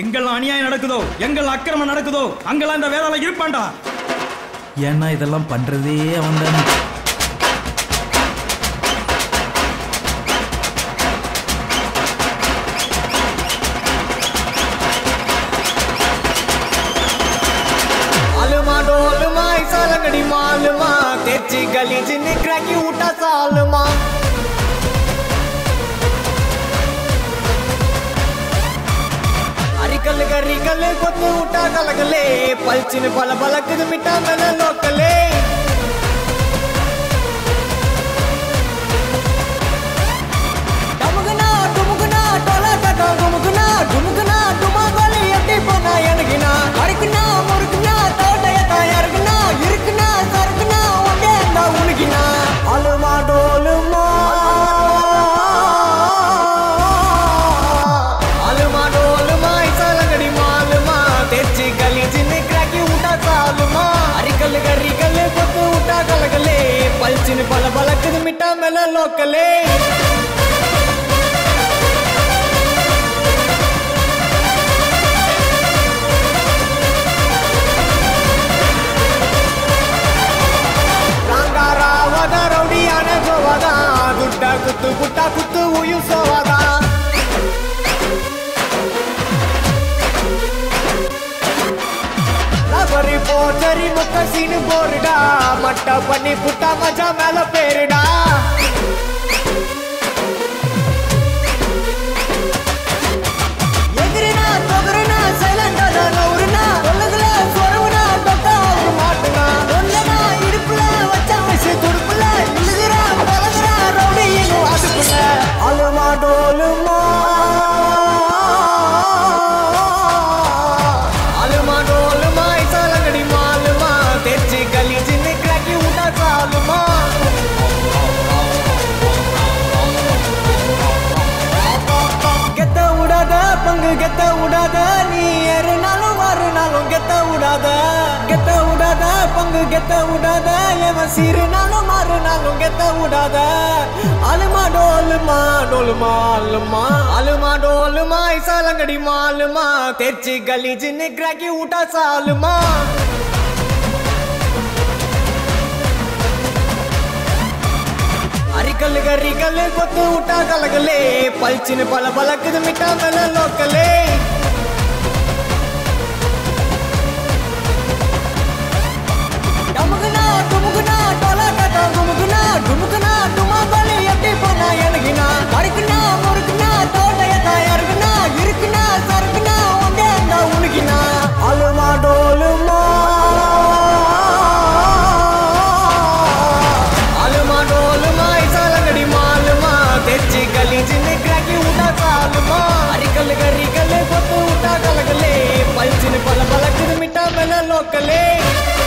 எங்கள் அநியாயம் நடக்குதோ எங்கள் அக்கிரமம் நடக்குதோ அங்கெல்லாம் இந்த வேதாள இருப்பான்டா. ஏன்னா இதெல்லாம் பண்றதே அவன் தான் மாலுமா தேச்சி கலீஜ் நிக்கிற கியூட்டா சாலுமா. గలగలే కొన్ని ఉంటా గలగలే పల్చిన బల బలకది మిటా మన లోకలే. பல பழக்குது மிட்டா மேல லோக்கலே. குத்து குட்டா குத்து உயிர் சோவாதா. போச்சரி போருடா மட்ட பண்ணி புட்டா மஜா மேல பேருடா. நாடு கெத்த விடாத நீ ஏறு நாளும் ஆறு நாளும் கெத்த விடாத. கெத்த விடாத பங்கு கெத்த விடாத எவன் சிறு நாளும் ஆறு நாளும் கெத்த விடாத. அலுமா டோலுமா டோலுமா அல்லுமா அலுமா டோலுமா இசாலங்கடி மாலுமா. தெர்ச்சி கலீஜின்னு கிராக்கி விட்டா சாலுமா. கல்லு கறி கல்லு கொத்து விட்டா கலகலே. பல்ச்சின்னு பல பழக்குது மிட்டா மேல லோக்கலே. locally. Eh.